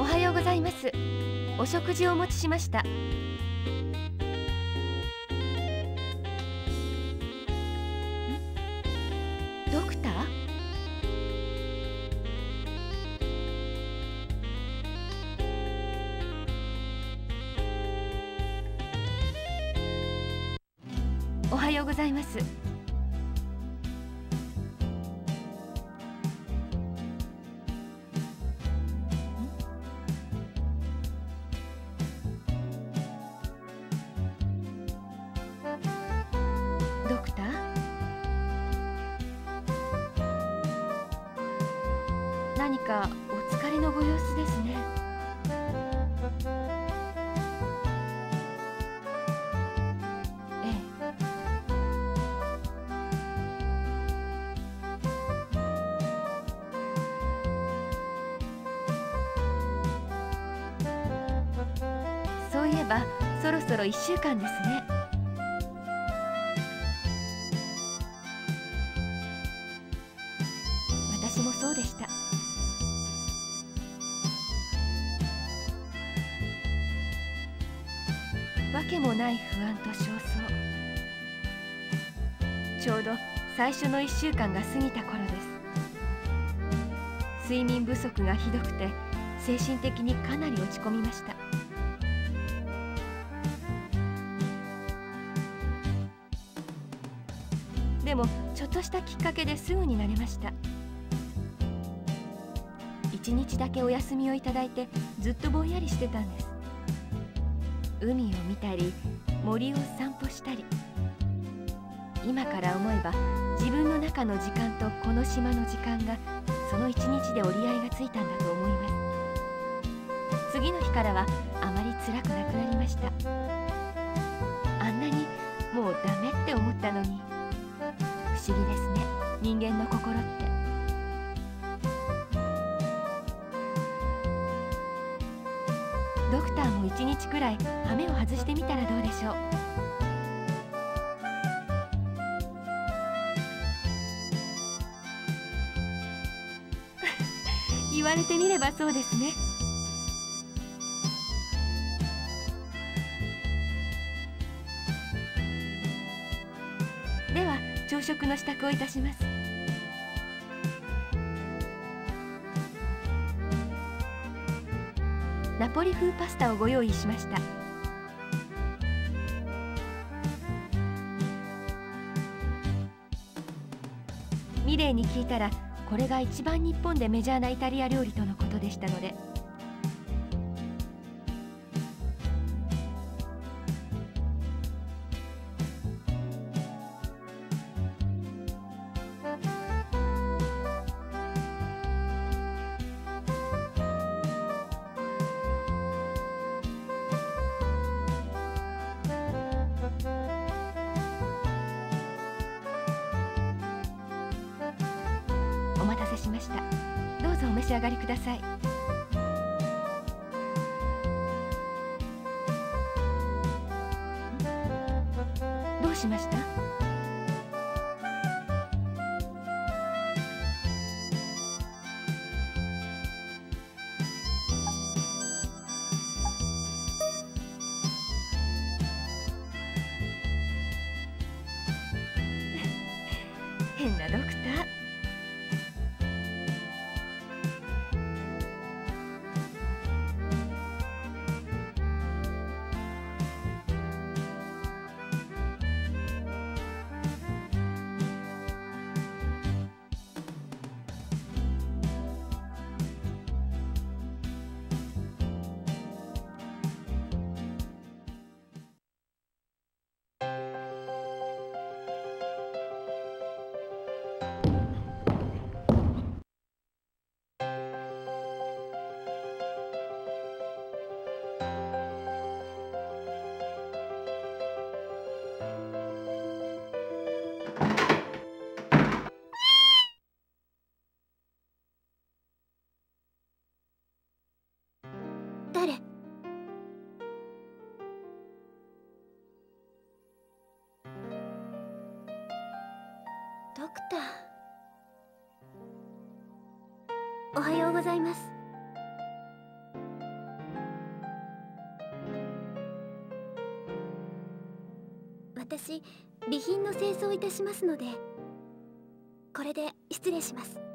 おはようございます。お食事をお持ちしました。何かお疲れのご様子ですね。ええ。そういえばそろそろ1週間ですね。わけもない不安と焦燥。ちょうど最初の1週間が過ぎた頃です。睡眠不足がひどくて精神的にかなり落ち込みました。でもちょっとしたきっかけですぐになれました。一日だけお休みをいただいてずっとぼんやりしてたんです。海を見たり森を散歩したり。今から思えば自分の中の時間とこの島の時間がその一日で折り合いがついたんだと思います。次の日からはあまり辛くなくなりました。あんなにもうダメって思ったのに。不思議ですね。人間の心って。ドクターも一日くらい羽目を外してみたらどうでしょう。言われてみればそうですね。では朝食の支度をいたします。ナポリ風パスタをご用意しました。ミレーに聞いたらこれが一番日本でメジャーなイタリア料理とのことでしたので変なドク誰？ドクター。おはようございます。私備品の清掃いたしますのでこれで失礼します。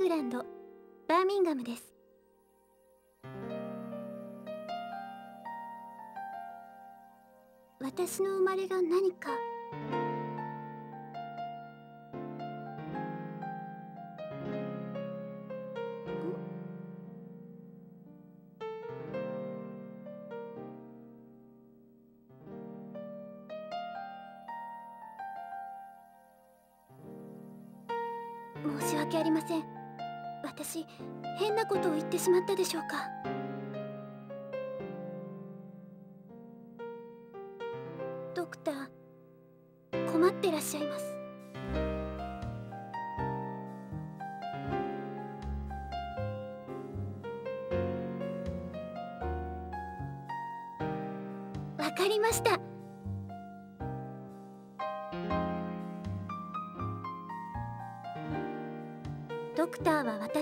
グランドバーミンガムです。私の生まれが何か。申し訳ありません。私変なことを言ってしまったでしょうか？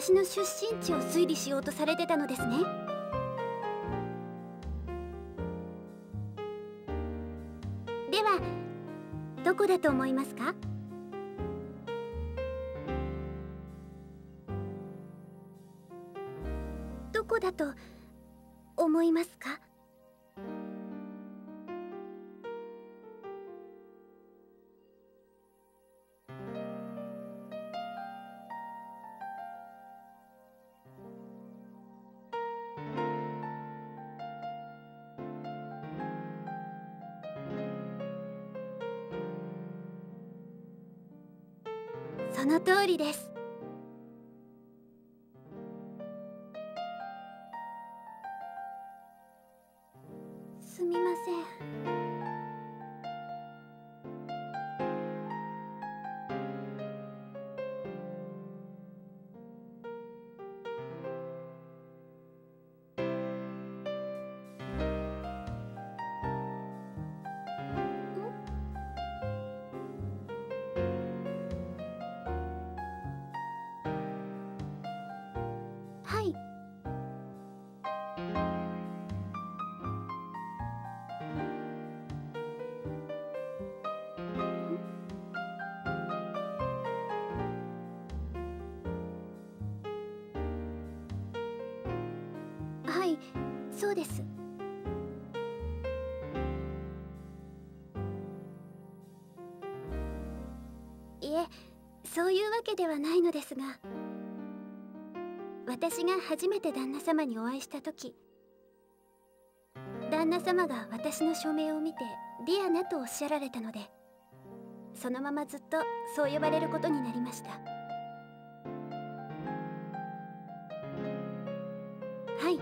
私の出身地を推理しようとされてたのですね。ではどこだと思いますか？どこだと思いますか？の通りです。すはい。はいそうです。いえそういうわけではないのですが。私が初めて旦那様にお会いした時旦那様が私の署名を見てディアナとおっしゃられたのでそのままずっとそう呼ばれることになりました。はい。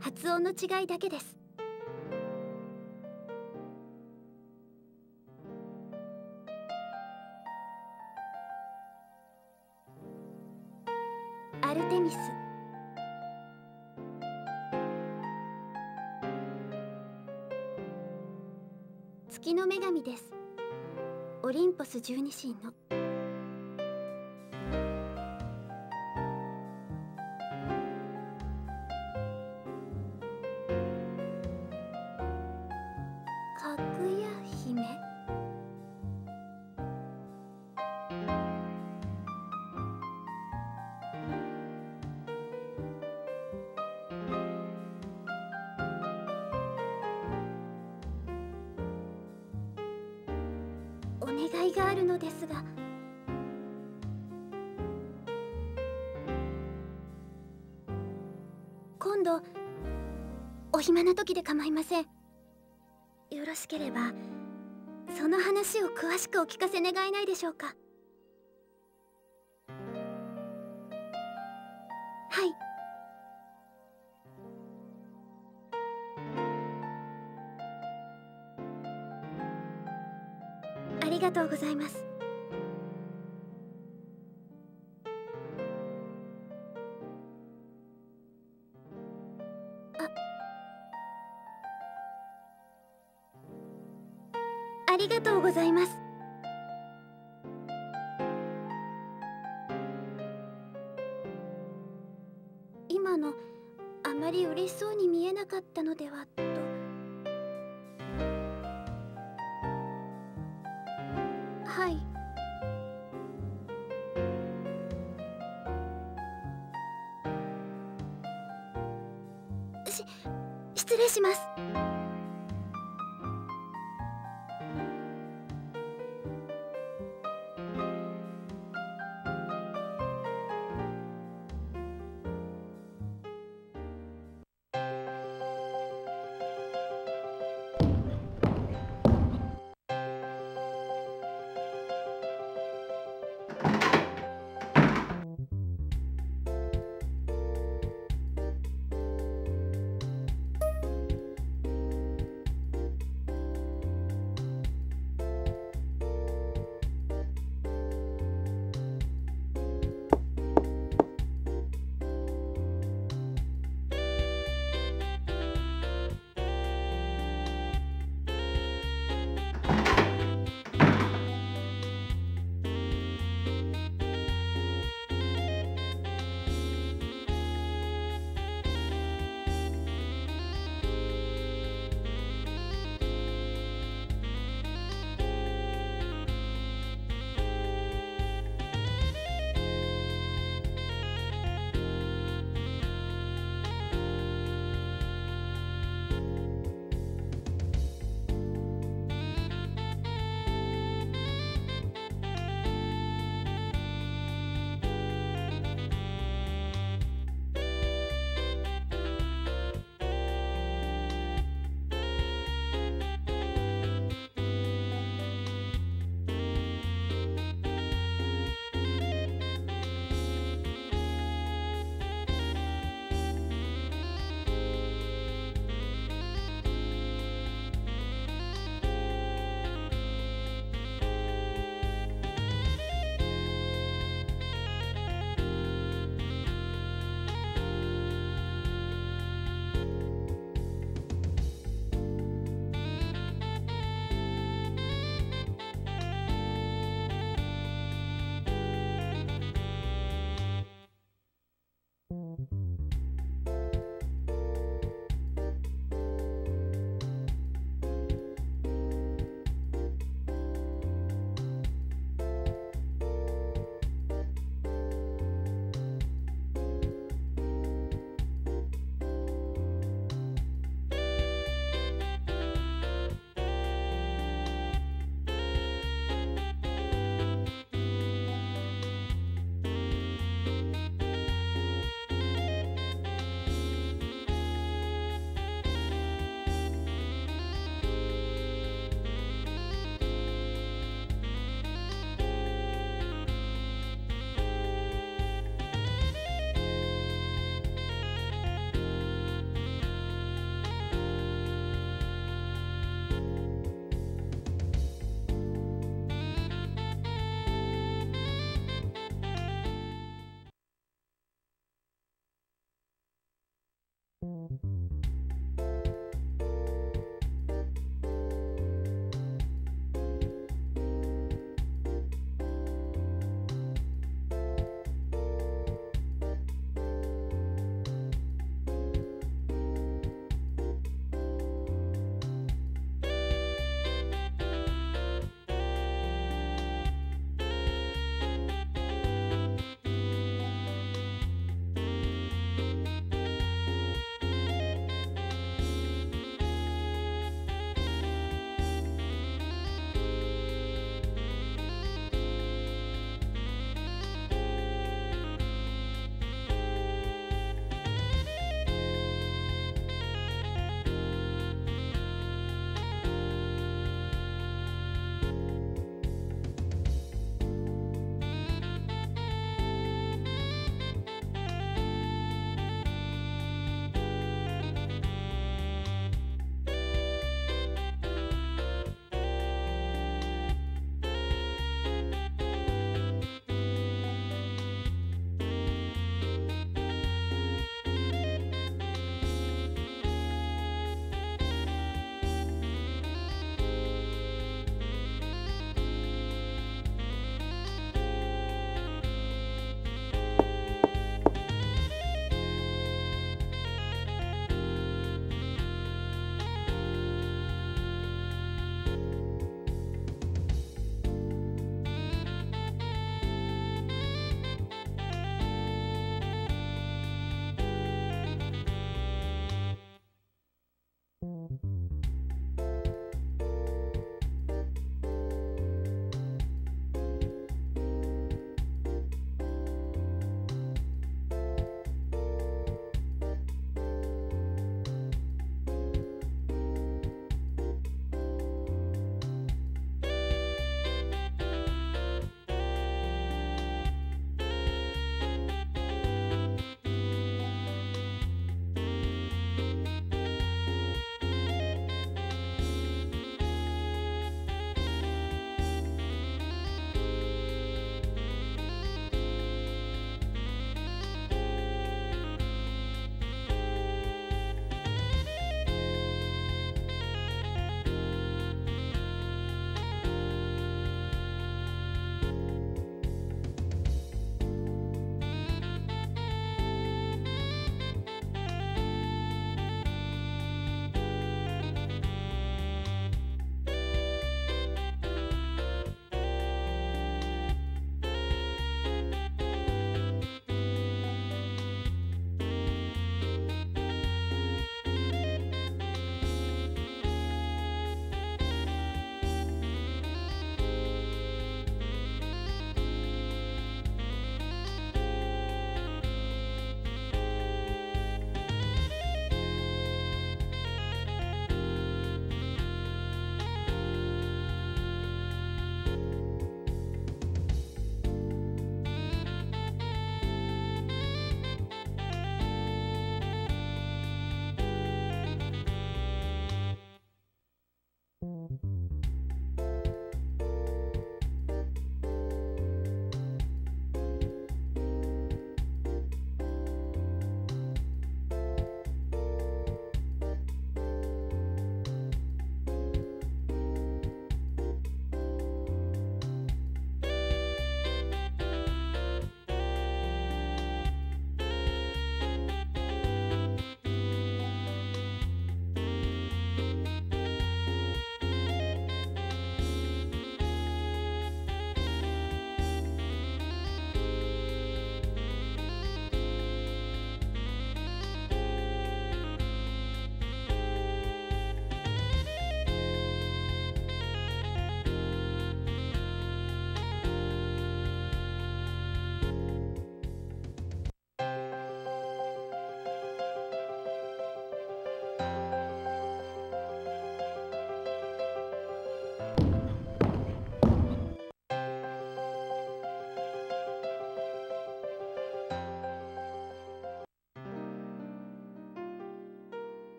発音の違いだけです。ス十二神の。願いがあるのですが。今度お暇な時で構いません。よろしければその話を詳しくお聞かせ願えないでしょうか。ございます。あ。りがとうございます。します。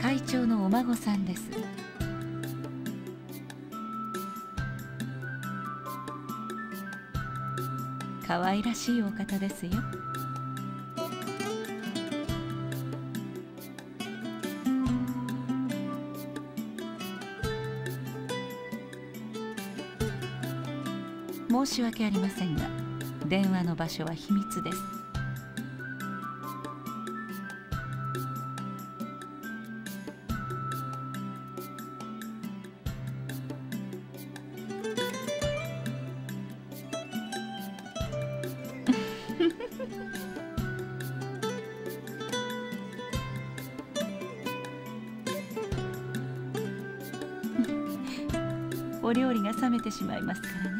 会長のお孫さんです。可愛らしいお方ですよ。申し訳ありませんが電話の場所は秘密です。しまいますからね。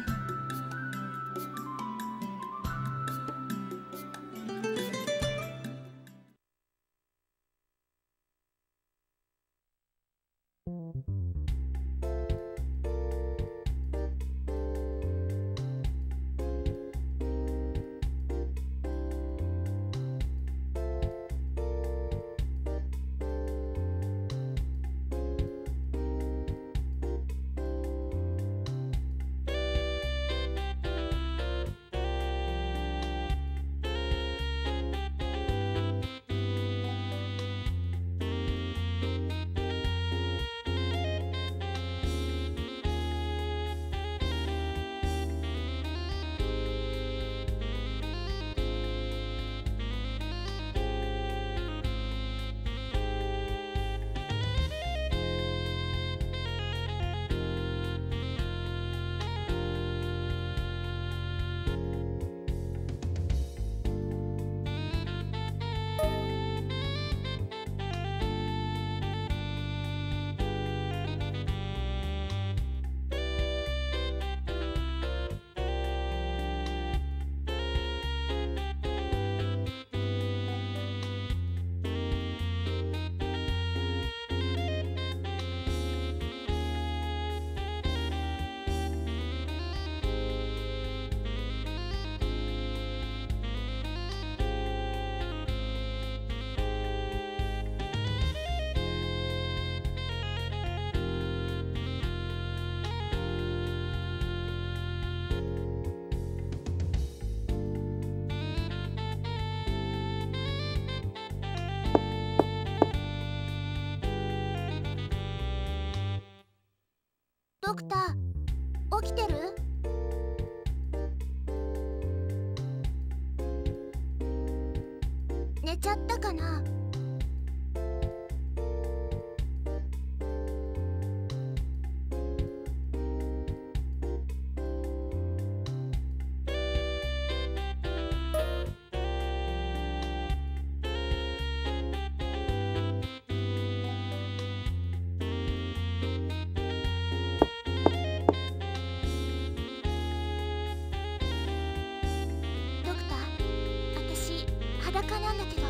裸なんだけど。う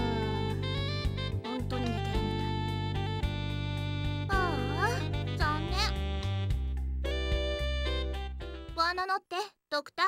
ん。本当に寝てるみたいああ残念。ワナノってドクター。